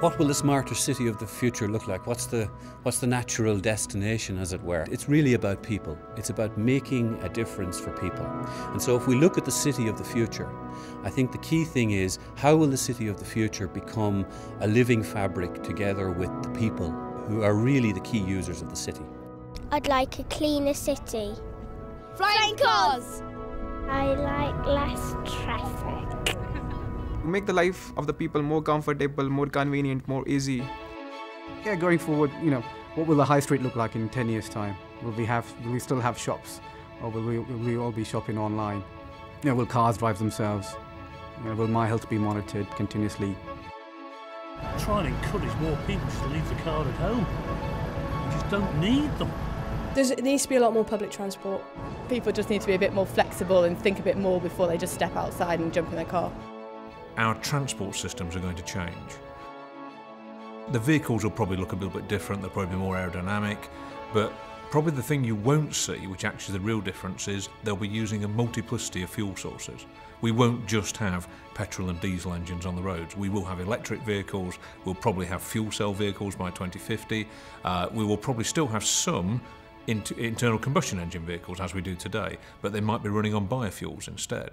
What will the smarter city of the future look like? What's the, what's the natural destination, as it were? It's really about people. It's about making a difference for people. And so, if we look at the city of the future, I think the key thing is how will the city of the future become a living fabric together with the people who are really the key users of the city? I'd like a cleaner city. Flying cars! I like less traffic make the life of the people more comfortable, more convenient, more easy. Yeah, going forward, you know, what will the high street look like in 10 years' time? Will we have, will we still have shops? Or will we, will we all be shopping online? You know, will cars drive themselves? You know, will my health be monitored continuously? Try and encourage more people to leave the car at home. We just don't need them. There's, there needs to be a lot more public transport. People just need to be a bit more flexible and think a bit more before they just step outside and jump in their car our transport systems are going to change. The vehicles will probably look a little bit different, they'll probably be more aerodynamic, but probably the thing you won't see, which actually the real difference is, they'll be using a multiplicity of fuel sources. We won't just have petrol and diesel engines on the roads. We will have electric vehicles, we'll probably have fuel cell vehicles by 2050, uh, we will probably still have some internal combustion engine vehicles as we do today, but they might be running on biofuels instead.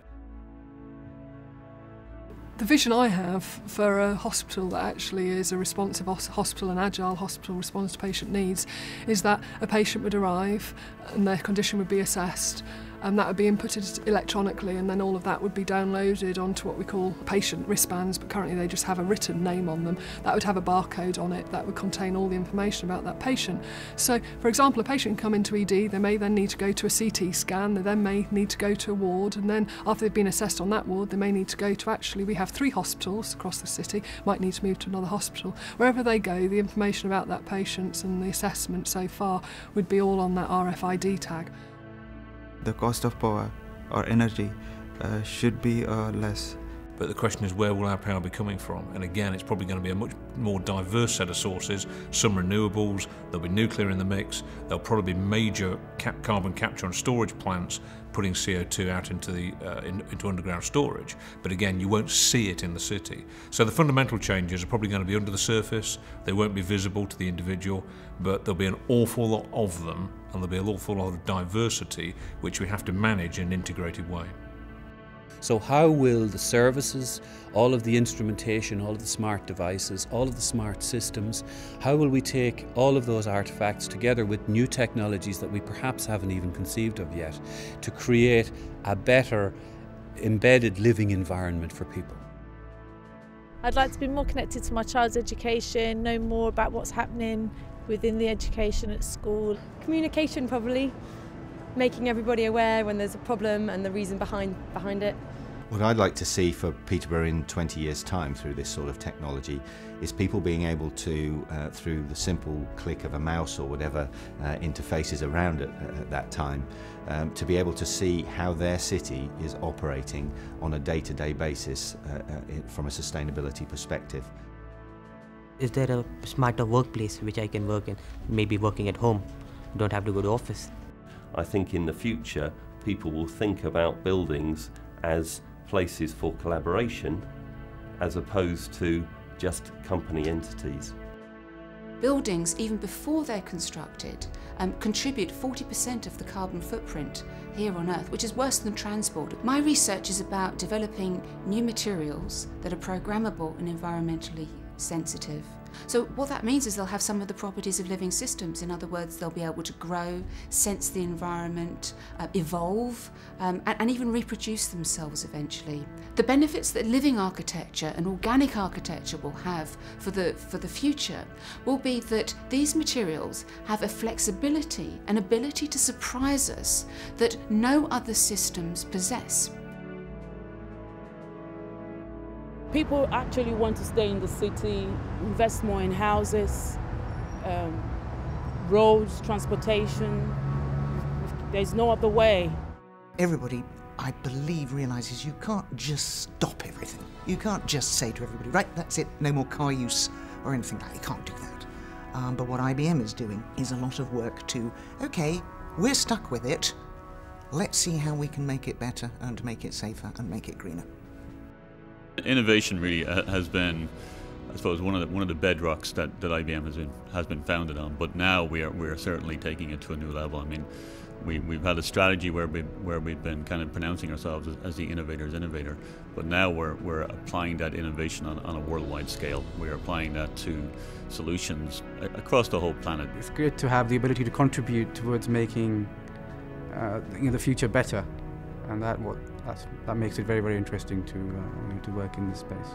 The vision I have for a hospital that actually is a responsive hospital, an agile hospital, responds to patient needs, is that a patient would arrive and their condition would be assessed and that would be inputted electronically and then all of that would be downloaded onto what we call patient wristbands but currently they just have a written name on them. That would have a barcode on it that would contain all the information about that patient. So for example a patient can come into ED they may then need to go to a CT scan they then may need to go to a ward and then after they've been assessed on that ward they may need to go to actually we have three hospitals across the city might need to move to another hospital. Wherever they go the information about that patient and the assessment so far would be all on that RFID tag the cost of power or energy uh, should be uh, less. But the question is where will our power be coming from? And again, it's probably going to be a much more diverse set of sources, some renewables, there'll be nuclear in the mix, there'll probably be major cap carbon capture and storage plants putting CO2 out into, the, uh, in, into underground storage. But again, you won't see it in the city. So the fundamental changes are probably going to be under the surface, they won't be visible to the individual, but there'll be an awful lot of them and there'll be an awful lot of diversity which we have to manage in an integrated way. So, how will the services, all of the instrumentation, all of the smart devices, all of the smart systems, how will we take all of those artifacts together with new technologies that we perhaps haven't even conceived of yet to create a better embedded living environment for people? I'd like to be more connected to my child's education, know more about what's happening within the education at school. Communication, probably. Making everybody aware when there's a problem and the reason behind, behind it. What I'd like to see for Peterborough in 20 years' time through this sort of technology is people being able to, uh, through the simple click of a mouse or whatever uh, interfaces around it at that time, um, to be able to see how their city is operating on a day-to-day -day basis uh, uh from a sustainability perspective. Is there a smarter workplace which I can work in, maybe working at home, don't have to go to office? I think in the future people will think about buildings as places for collaboration as opposed to just company entities. Buildings, even before they're constructed, um, contribute 40% of the carbon footprint here on Earth, which is worse than transport. My research is about developing new materials that are programmable and environmentally sensitive. So what that means is they'll have some of the properties of living systems. In other words, they'll be able to grow, sense the environment, uh, evolve, um, and, and even reproduce themselves eventually. The benefits that living architecture and organic architecture will have for the, for the future will be that these materials have a flexibility, an ability to surprise us that no other systems possess. People actually want to stay in the city, invest more in houses, um, roads, transportation. There's no other way. Everybody, I believe, realises you can't just stop everything. You can't just say to everybody, right, that's it, no more car use or anything like that. You can't do that. Um, but what IBM is doing is a lot of work to, okay, we're stuck with it. Let's see how we can make it better and make it safer and make it greener. Innovation really has been I suppose one of the one of the bedrocks that, that IBM has been has been founded on. But now we are we are certainly taking it to a new level. I mean, we, we've had a strategy where we where we've been kind of pronouncing ourselves as, as, the innovator's innovator, but now we're we're applying that innovation on, on a worldwide scale. We're applying that to solutions across the whole planet. It's great to have the ability to contribute towards making uh, the future better, and that what that makes it very very interesting to uh, to work in this space.